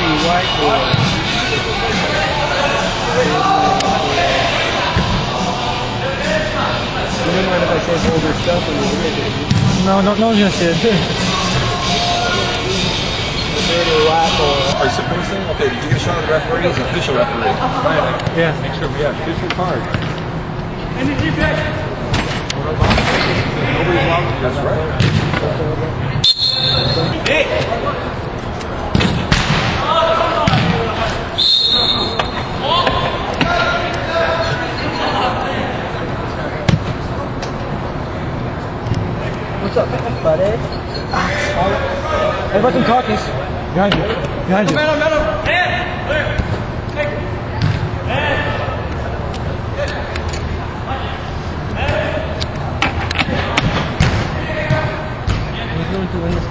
dirty white boy. You don't mind if I say vulgar stuff when you're here, do you? No, no, no one's gonna it. Dirty white boy. Are you supposed to? Okay, did you get a shot of the referee? He's an official referee. yeah. Make sure, yeah, official card. That's right. What's up, buddy? Hey, about some talkies. Behind you. Behind you. Who's going to win this?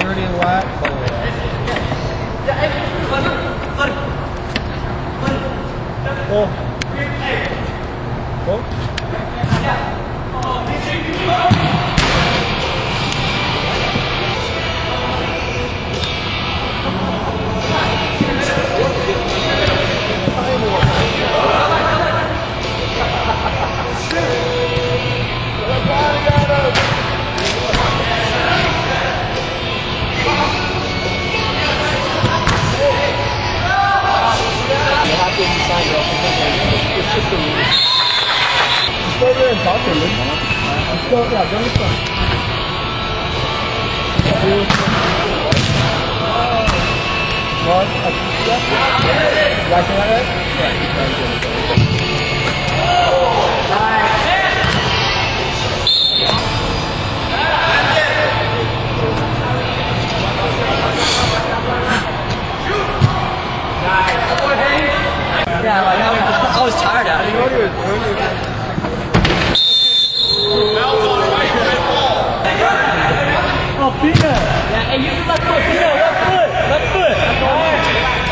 Dirty white boy. Go there and talk to him. Let's go, yeah, go way. Mark, uh, yeah. Good. Yeah, like, I was, I was tired out here. Oh, Pina! Yeah, and use your left foot. Pino, left foot. Left foot.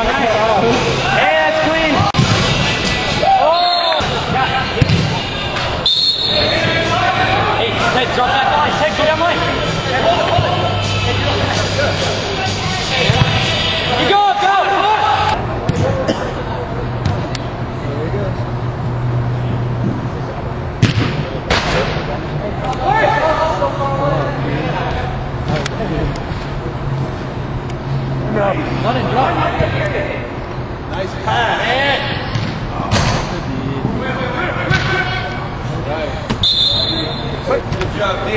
Oh, nice. Hey,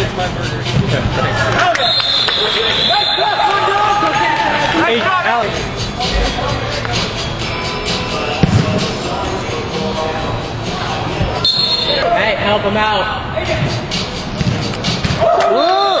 six my burgers. hey, Alex. Hey, help him out. Whoa!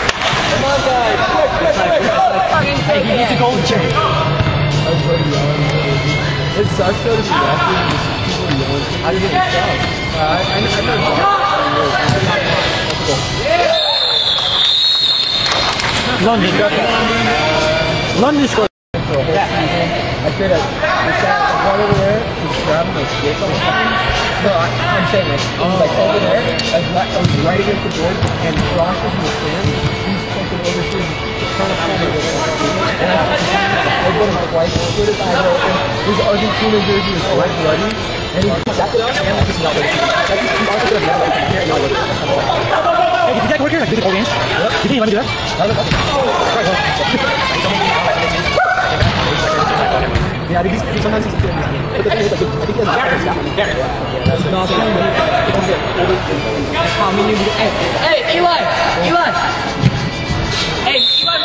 come on, guys, hey, he needs a golden chain. It sucks though to be referee and just people yelling. How do you get the crowd? Uh, I, I, I know. London. London scored. Season. I this guy, right over my all the time. No, I, I'm saying like, was like over there, I was right against the board, and in the and I I Argentina jersey is bloody, and not he's can't yell with it. Hey, did you guys work here? Like, did the whole games? You think you let me do that? Yeah, he's, he's sometimes he's doing this. But the thing is, like, I think he has. Yeah, that's not don't Hey, Eli! Eli!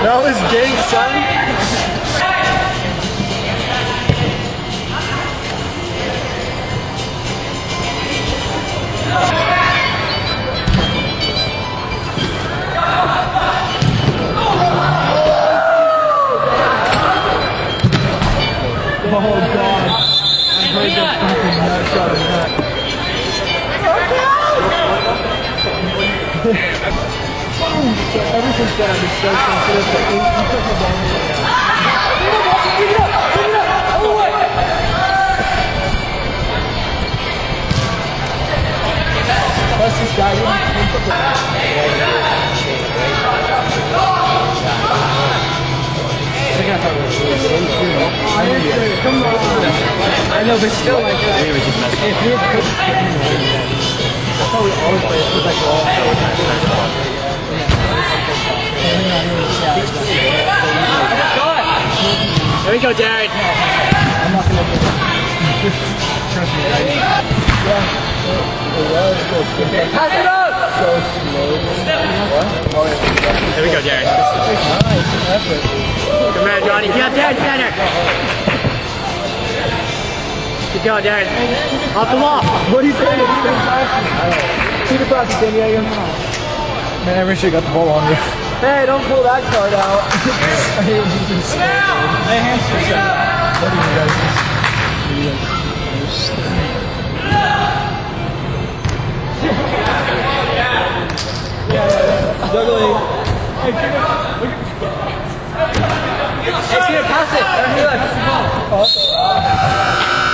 That was gang, son. Oh god. I heard the fucking nut shot of that. So everything's gonna be so sensitive, but he, he took the ball. Plus this guy, he, he took the Come on. I know, but still, like, if you're that's how we always play it with like all There we go, Jared. I'm not gonna do it. Trust me, Yeah. The well is so slow. Pass it up! So slow. What? Oh, yeah. There we go, Jared. Nice effort. Come on, Johnny. Get up there, center. Keep going, Jared. Off the wall. What are you saying? See the process, Danny. Yeah, yeah. Man, I wish I got the ball on me. Hey, don't pull that card out. I hate you just Hey, hamstring. What are you guys? You guys- Yeah, yeah, yeah. Juggling. Hey, get it. Look at Hey, Peter, pass it. Right here, pass the ball. Oh,